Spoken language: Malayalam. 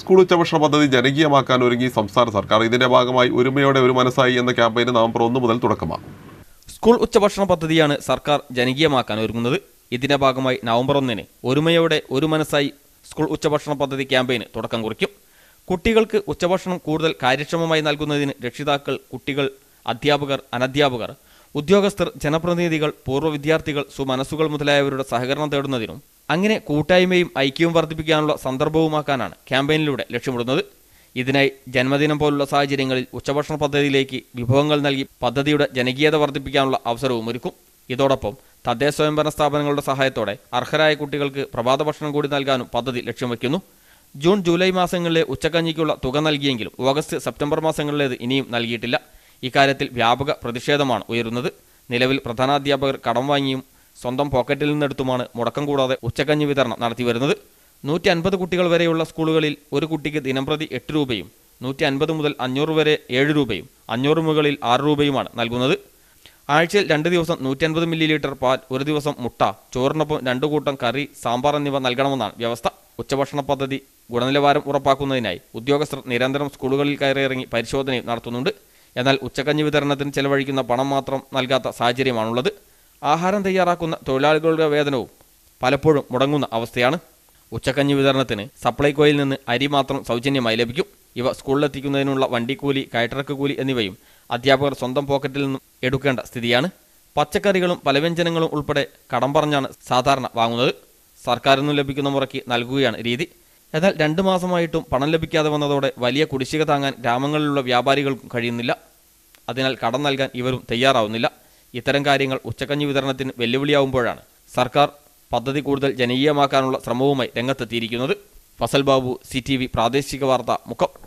സ്കൂൾ ഉച്ചഭക്ഷണ പദ്ധതി ജനകീയമാക്കാൻ ഒരുങ്ങി സംസ്ഥാന സർക്കാർ. ഇതിന്റെ ഭാഗമായി ഒരുമയോടെ ഒരു മനസ്സായി എന്ന ക്യാമ്പയിന് നവംബർ ഒന്ന് മുതൽ തുടക്കമാകും. സ്കൂൾ ഉച്ചഭക്ഷണ പദ്ധതിയാണ് സർക്കാർ ജനകീയമാക്കാൻ ഒരുങ്ങുന്നത്. ഇതിന്റെ ഭാഗമായി നവംബർ ഒന്നിന് ഒരുമയോടെ ഒരു മനസ്സായി സ്കൂൾ ഉച്ചഭക്ഷണ പദ്ധതി ക്യാമ്പയിന് തുടക്കം കുറിക്കും. കുട്ടികൾക്ക് ഉച്ചഭക്ഷണം കൂടുതൽ കാര്യക്ഷമമായി നൽകുന്നതിന് രക്ഷിതാക്കൾ കുട്ടികൾ അധ്യാപകർ അനധ്യാപകർ ഉദ്യോഗസ്ഥർ ജനപ്രതിനിധികൾ പൂർവ വിദ്യാർത്ഥികൾ സുമനസ്സുകൾ മുതലായവരുടെ സഹകരണം തേടുന്നതിനും അങ്ങനെ കൂട്ടായ്മയും ഐക്യവും വർദ്ധിപ്പിക്കാനുള്ള സന്ദർഭവുമാക്കാനാണ് ക്യാമ്പയിനിലൂടെ ലക്ഷ്യമിടുന്നത്. ഇതിനായി ജന്മദിനം പോലുള്ള സാഹചര്യങ്ങളിൽ ഉച്ചഭക്ഷണ പദ്ധതിയിലേക്ക് വിഭവങ്ങൾ നൽകി പദ്ധതിയുടെ ജനകീയത വർദ്ധിപ്പിക്കാനുള്ള അവസരവും ഒരുക്കും. ഇതോടൊപ്പം തദ്ദേശ സ്വയംഭരണ സ്ഥാപനങ്ങളുടെ സഹായത്തോടെ അർഹരായ കുട്ടികൾക്ക് പ്രഭാത ഭക്ഷണം കൂടി നൽകാനും പദ്ധതി ലക്ഷ്യം വയ്ക്കുന്നു. ജൂൺ ജൂലൈ മാസങ്ങളിലെ ഉച്ചകഞ്ഞിക്കുള്ള തുക നൽകിയെങ്കിലും ഓഗസ്റ്റ് സെപ്റ്റംബർ മാസങ്ങളിലേത് ഇനിയും നൽകിയിട്ടില്ല. ഇക്കാര്യത്തിൽ വ്യാപക പ്രതിഷേധമാണ് ഉയരുന്നത്. നിലവിൽ പ്രധാനാധ്യാപകർ കടം വാങ്ങിയും സ്വന്തം പോക്കറ്റിൽ നിന്നെടുത്തുമാണ് മുടക്കം കൂടാതെ ഉച്ചക്കഞ്ഞി വിതരണം നടത്തിവരുന്നത് നൂറ്റി അൻപത് കുട്ടികൾ വരെയുള്ള സ്കൂളുകളിൽ ഒരു കുട്ടിക്ക് ദിനംപ്രതി എട്ട് രൂപയും നൂറ്റി അൻപത് മുതൽ അഞ്ഞൂറ് വരെ ഏഴ് രൂപയും അഞ്ഞൂറ് മുകളിൽ ആറ് രൂപയുമാണ് നൽകുന്നത്. ആഴ്ചയിൽ രണ്ട് ദിവസം നൂറ്റി അൻപത് മില്ലി ലിറ്റർ പാൽ ഒരു ദിവസം മുട്ട ചോറിനൊപ്പം രണ്ടു കൂട്ടം കറി സാമ്പാർ എന്നിവ നൽകണമെന്നാണ് വ്യവസ്ഥ. ഉച്ചഭക്ഷണ പദ്ധതി ഗുണനിലവാരം ഉറപ്പാക്കുന്നതിനായി ഉദ്യോഗസ്ഥർ നിരന്തരം സ്കൂളുകളിൽ കയറിയിറങ്ങി പരിശോധനയും നടത്തുന്നുണ്ട്. എന്നാൽ ഉച്ചക്കഞ്ഞി വിതരണത്തിന് ചെലവഴിക്കുന്ന പണം മാത്രം നൽകാത്ത സാഹചര്യമാണുള്ളത്. ആഹാരം തയ്യാറാക്കുന്ന തൊഴിലാളികളുടെ വേതനവും പലപ്പോഴും മുടങ്ങുന്ന അവസ്ഥയാണ്. ഉച്ചക്കഞ്ഞി വിതരണത്തിന് സപ്ലൈകോയിൽ നിന്ന് അരി മാത്രം സൗജന്യമായി ലഭിക്കും. ഇവ സ്കൂളിലെത്തിക്കുന്നതിനുള്ള വണ്ടിക്കൂലി കയറ്റിറക്ക് കൂലി എന്നിവയും അധ്യാപകർ സ്വന്തം പോക്കറ്റിൽ നിന്നും എടുക്കേണ്ട സ്ഥിതിയാണ്. പച്ചക്കറികളും പലവ്യഞ്ജനങ്ങളും ഉൾപ്പെടെ കടം പറഞ്ഞാണ് സാധാരണ വാങ്ങുന്നത്. സർക്കാരിൽ നിന്നും ലഭിക്കുന്ന മുറയ്ക്ക് നൽകുകയാണ് രീതി. എന്നാൽ രണ്ട് മാസമായിട്ടും പണം ലഭിക്കാതെ വന്നതോടെ വലിയ കുടിശ്ശിക താങ്ങാൻ ഗ്രാമങ്ങളിലുള്ള വ്യാപാരികൾക്കും കഴിയുന്നില്ല. അതിനാൽ കടം നൽകാൻ ഇവരും തയ്യാറാവുന്നില്ല. ഇത്തരം കാര്യങ്ങൾ ഉച്ചക്കഞ്ഞി വിതരണത്തിന് വെല്ലുവിളിയാവുമ്പോഴാണ് സർക്കാർ പദ്ധതി കൂടുതൽ ജനകീയമാക്കാനുള്ള ശ്രമവുമായി രംഗത്തെത്തിയിരിക്കുന്നത്. ഫസൽ ബാബു സി പ്രാദേശിക വാർത്ത മുക്കം.